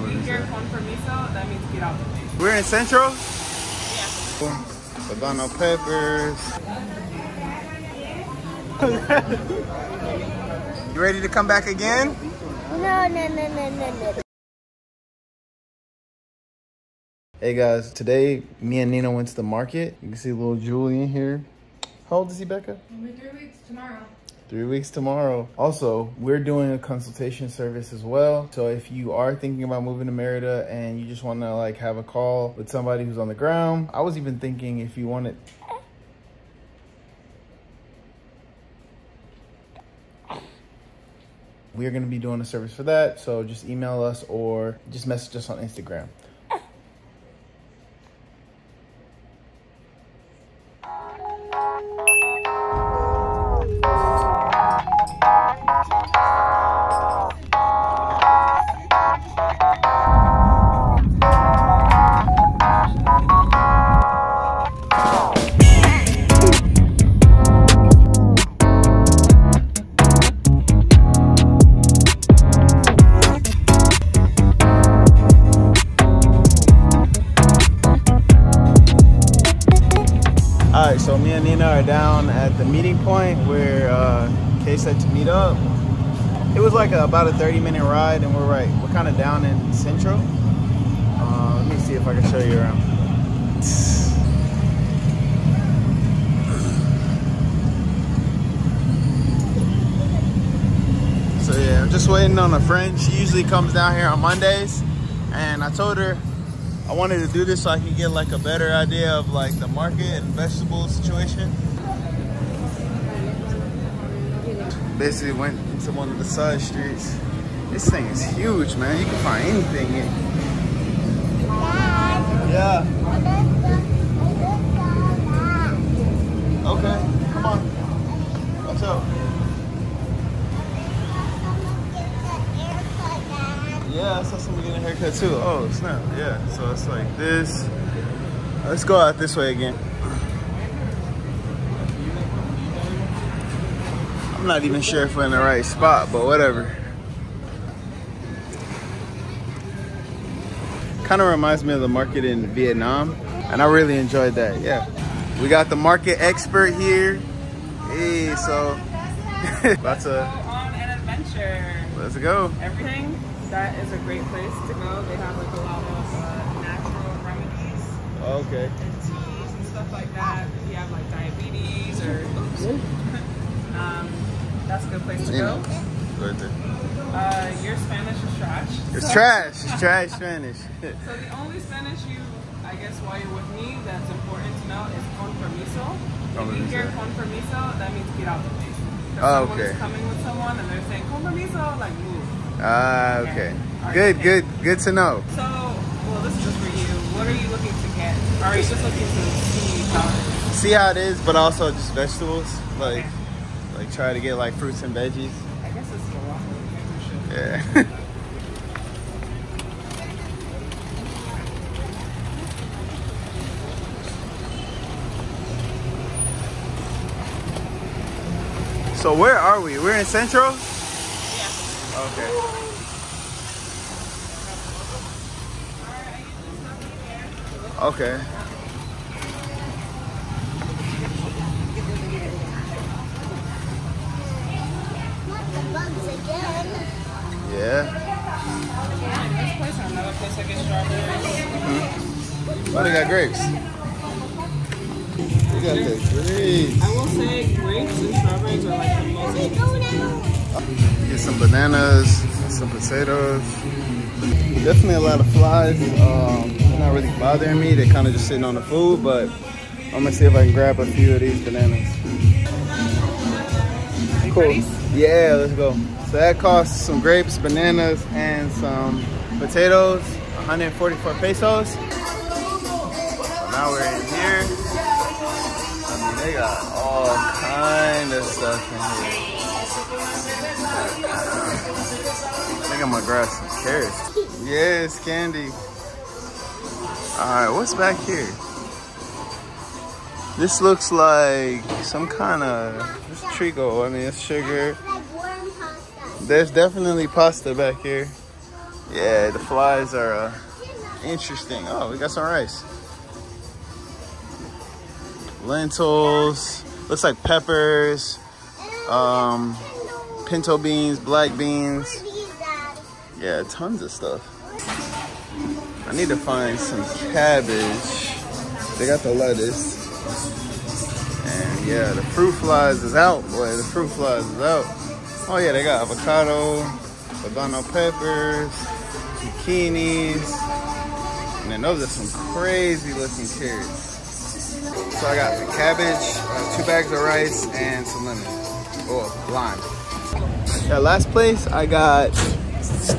All of You this, hear yeah. con permiso, that means get out the way. We're in Central. Yeah. Habanero peppers. you ready to come back again? No, no, no, no, no, no. Hey guys, today me and Nina went to the market. You can see little Julian here. How old is he, Becca? Only three weeks tomorrow. Three weeks tomorrow. Also, we're doing a consultation service as well. So if you are thinking about moving to Merida and you just want to like have a call with somebody who's on the ground, I was even thinking if you wanted. We're going to be doing a service for that. So just email us or just message us on Instagram. And Nina are down at the meeting point where uh, Kay said to meet up. It was like a, about a 30 minute ride, and we're right. We're kind of down in Central. Uh, let me see if I can show you around. So yeah, I'm just waiting on a friend. She usually comes down here on Mondays, and I told her I wanted to do this so I could get like a better idea of like the market and vegetable situation. Basically went into one of the side streets. This thing is huge, man. You can find anything in. Yeah. Okay. Come on. What's up? Yeah, I saw somebody getting a haircut too. Oh, snap. Yeah. So it's like this. Let's go out this way again. I'm not even sure if we're in the right spot, but whatever. Kind of reminds me of the market in Vietnam, and I really enjoyed that. Yeah. We got the market expert here. Hey, so about to On an adventure. let's go. Everything, that is a great place to go. They have like a lot of uh, natural remedies Okay. and teas and stuff like that. If you have like diabetes or um, that's a good place to go. right there. Uh, your Spanish is trash. It's So- trash. It's trash Spanish. So the only Spanish you, I guess, while you're with me, that's important to know is con permiso. Con If you hear con permiso, that means get out of the way. If Oh, okay. is coming with someone and they're saying con permiso, like move. Ah, okay. Okay. Good, okay. good, good to know. So, well, this is just for you. What are you looking to get? Are you just looking to see how it is? See how it is, but also just vegetables. Like, like try to get like fruits and veggies. I guess this is a lot. We. Yeah. So where are we? We're in Central? Yeah. Okay. Okay. Not the. Yeah. This place or another place I get strawberries. Oh, they got grapes. We got the grapes. I will say grapes and strawberries are like the most We go now. Get some bananas, some potatoes. Definitely a lot of flies. Um, they're not really bothering me. They're kind of just sitting on the food, but I'm gonna see if I can grab a few of these bananas. Cool. ready? Yeah, let's go. So that costs some grapes, bananas, and some potatoes. 144 pesos. So now we're in here. I mean, they got all kind of stuff in here. I I'm gonna grab some carrots. Yes, candy. All right, what's back here? This looks like some kind of trigo. I mean, it's sugar. There's definitely pasta back here. Yeah, the flies are uh, interesting. Oh, we got some rice. Lentils. Looks like peppers. Um, pinto beans, black beans. Yeah, tons of stuff. I need to find some cabbage. They got the lettuce. And yeah, the fruit flies is out, boy. The fruit flies is out. Oh yeah, they got avocado, banana peppers, zucchinis. And then those are some crazy looking carrots. So I got the cabbage, uh, two bags of rice, and some lemon. Oh, lime. Yeah, last place I got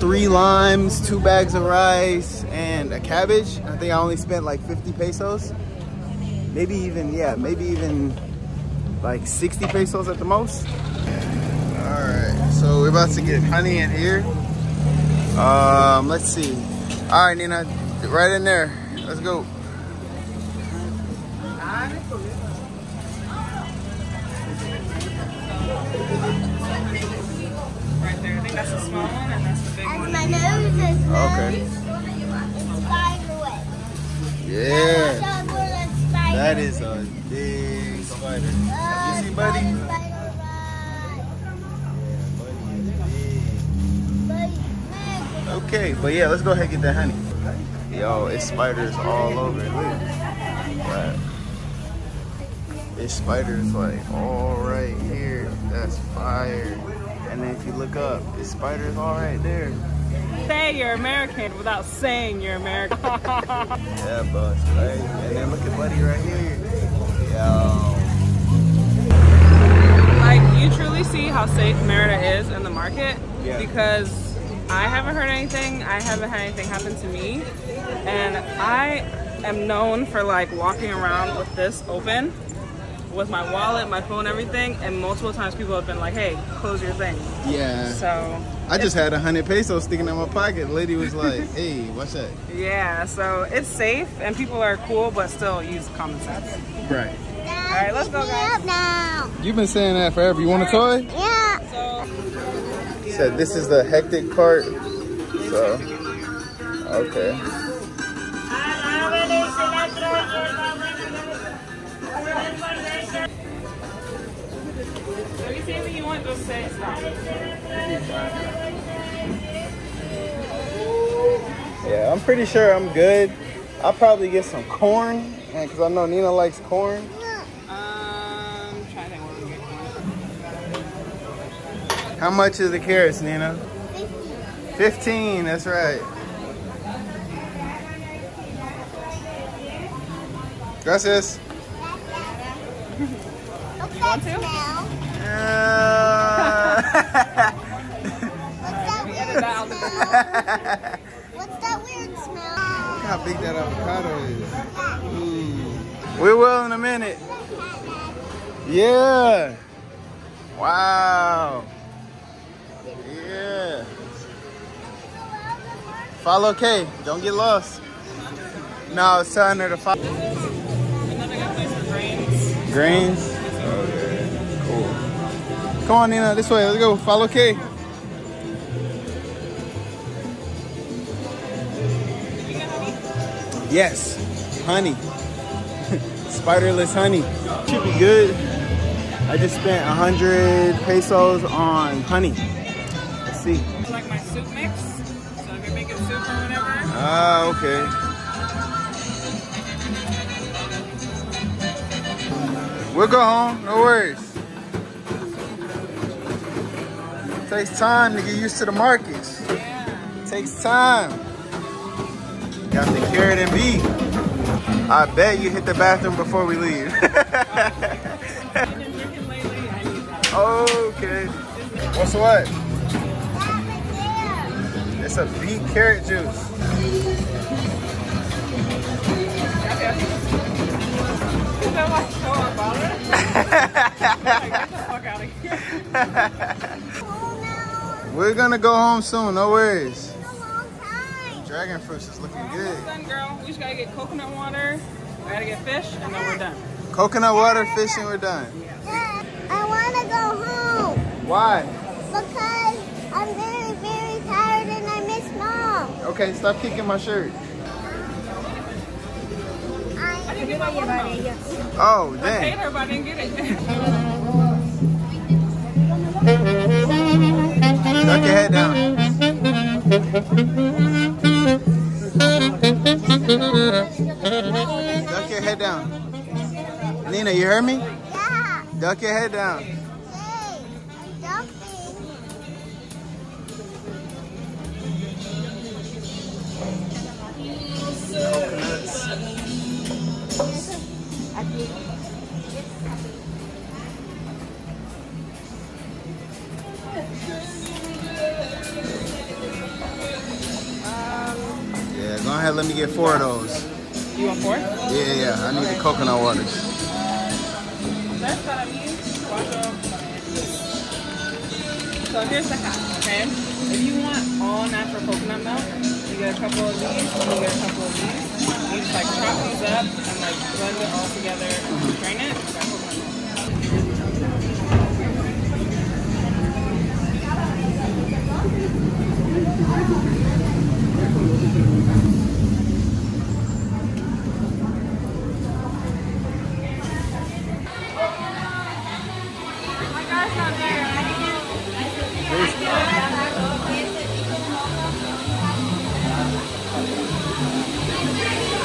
three limes, two bags of rice, and a cabbage. I think I only spent like 50 pesos. Maybe even, yeah, maybe even like 60 pesos at the most. All right, so we're about to get honey in here. Um, let's see. All right, Nina, right in there. Let's go. Right there. I think that's the small one and that's the big As one. my nose is Okay. It's spider. Yeah, spider. that is a big spider. Uh, You see, buddy? Spider, spider web. Buddy. Okay, but yeah, let's go ahead and get that honey. Yo, it's spiders all over. Look. Right. It's spiders like all right here. That's fire. And then if you look up, it's spiders all right there. Say you're American without saying you're American. Yeah, boss, right? And then look at Buddy right here. Yo. like you truly see how safe Merida is in the market Yeah. because I haven't heard anything. I haven't had anything happen to me, and I am known for like walking around with this open, with my wallet, my phone, everything, and multiple times people have been like, "Hey, close your thing." Yeah. So I just had a hundred pesos sticking in my pocket. The lady was like, hey, what's that? yeah, so it's safe and people are cool, but still use common sense. Right. All right, let's go, guys. Now. You've been saying that forever. You want a toy? Yeah. So said this is the hectic part. So, okay. If you see anything you want, just say stop. Yeah, I'm pretty sure I'm good. I'll probably get some corn because I know Nina likes corn. Um, trying to think what we get for. How much is the carrots, Nina? 15, that's right. Gracias. You want to? Smell? What's that weird edit that out the smell? Look What's that weird smell? how big that avocado is. Mm. We will in a minute. Yeah. Wow. Yeah. Follow K. Don't get lost. No, I was telling her to follow. Another good place for grains. Greens. Okay. Cool. Come on, Nina. This way. Let's go. Follow K. Yes. Honey. Spiderless honey. Should be good. I just spent 100 pesos on honey. Let's see. Like my soup mix. So if you're making soup or whatever, Ah, okay. We'll go home, no worries. Takes time to get used to the markets. yeah. Takes time. Got the carrot and beef. I bet you hit the bathroom before we leave. I've been drinking lately. I need that. okay. What's what? It's a beet carrot juice. We're gonna go home soon, no worries. It's a long time. Dragon fruits is looking good. Done, girl. We just gotta get coconut water. I gotta get fish, and then we're done. Coconut water, fish, and we're done. Dad, I want to go home Why? because I'm very, very tired and I miss mom. Okay, stop kicking my shirt. I didn't get my watermelon. Oh, I paid her, but I didn't get it. Duck your head down. Duck your head down. Nina, you heard me? Yeah. Duck your head down. Let me get four of those. You want four? Yeah, yeah. I need the coconut waters. That's what I mean. So here's the hack, okay? If you want all natural coconut milk, you get a couple of these, and you get a couple of these. You just like chop these up and like blend it all together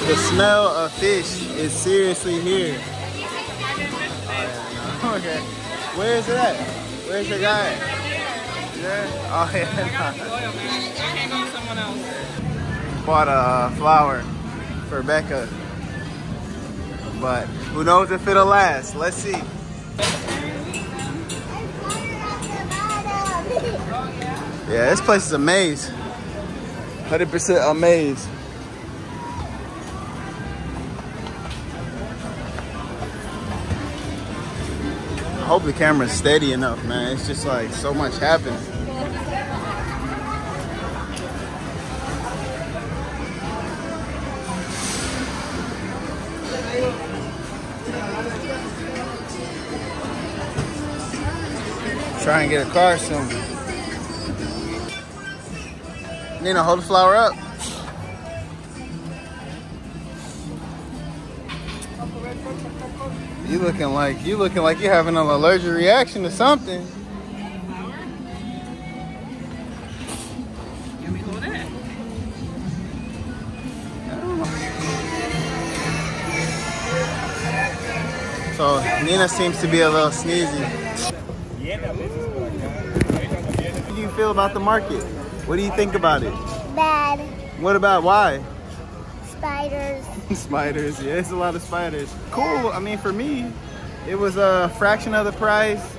The smell of fish is seriously here. Oh, okay. Where is it at? Where's your guy? Yeah. Oh You yeah. gotta be loyal, man. You can't go to someone else. Bought a flower for Becca. But who knows if it'll last? Let's see. Yeah, this place is a maze. 100% a maze. Hope the camera's steady enough, man. It's just like so much happening. Try and get a car soon. Nina, hold the flower up. You looking like you looking like you're having an allergic reaction to something. Flour. Let me hold it. So Nina seems to be a little sneezy. How do you feel about the market? What do you think about it? Bad. What about why? Spiders. spiders, yeah, it's a lot of spiders. Cool. I mean, for me, it was a fraction of the price.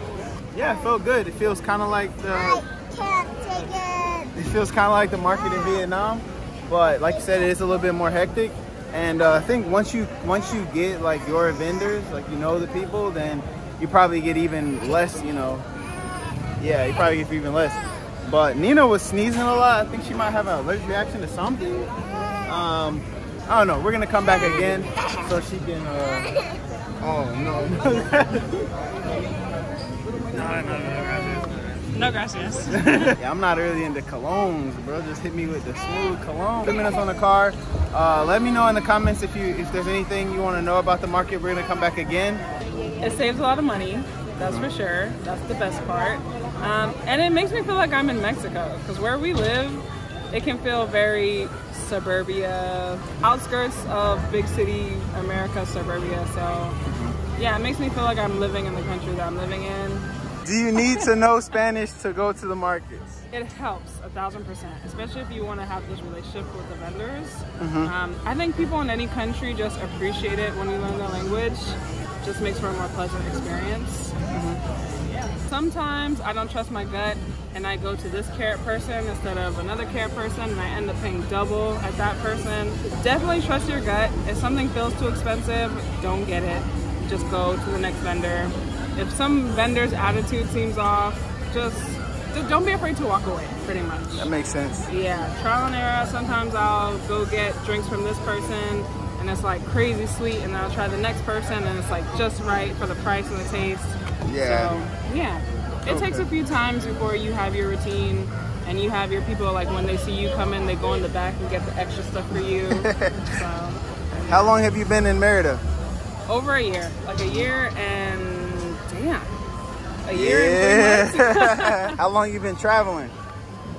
Yeah, it felt good. It feels kind of like the I can't take it. it feels kind of like the market in Vietnam, but like you said, it is a little bit more hectic. And uh, I think once you once you get like your vendors, like you know the people, then you probably get even less. You know, yeah, you probably get even less. But Nina was sneezing a lot. I think she might have an allergic reaction to something. Um, I don't know. We're gonna come back again so she can. Uh, oh no. no, no, no, No gracias. yeah, I'm not really into colognes, bro. Just hit me with the smooth cologne. Two minutes on the car. Uh, let me know in the comments if you if there's anything you want to know about the market. We're gonna come back again. It saves a lot of money, that's for sure. That's the best part. Um, and it makes me feel like I'm in Mexico because where we live, it can feel very suburbia, outskirts of big city America, suburbia. So, yeah, it makes me feel like I'm living in the country that I'm living in. Do you need to know Spanish to go to the markets? It helps a thousand percent, especially if you want to have this relationship with the vendors. Um, I think people in any country just appreciate it when you learn the language. Just makes for a more pleasant experience. Yeah. Sometimes I don't trust my gut and I go to this carrot person instead of another carrot person and I end up paying double at that person. Definitely trust your gut. If something feels too expensive, don't get it. Just go to the next vendor. If some vendor's attitude seems off, just, just don't be afraid to walk away, pretty much. That makes sense. Yeah, trial and error. Sometimes I'll go get drinks from this person and it's like crazy sweet, and then I'll try the next person and it's like just right for the price and the taste. Yeah. So, yeah. It takes a few times before you have your routine and you have your people like when they see you come in, they go in the back and get the extra stuff for you. so How long have you been in Merida? over a year, like a year and damn, a year and three months. Yeah. How long you been traveling?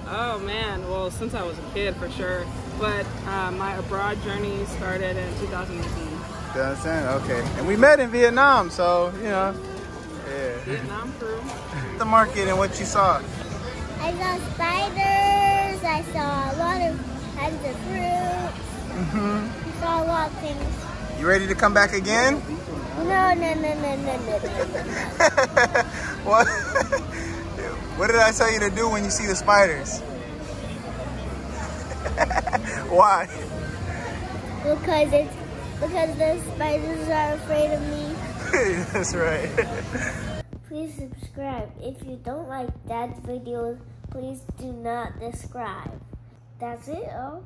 Oh man, well since I was a kid for sure, but uh, my abroad journey started in 2018. You understand? Okay. And we met in Vietnam, so you know. Yeah. Vietnam crew the market and what you saw? I saw spiders, I saw a lot of kinds of. Mm -hmm. I saw a lot of things. You ready to come back again? No, no, no, no, no, no. what, what did I tell you to do when you see the spiders? Why? Because it's because the spiders are afraid of me. That's right. Please subscribe. If you don't like Dad's videos, please do not subscribe. That's it, oh.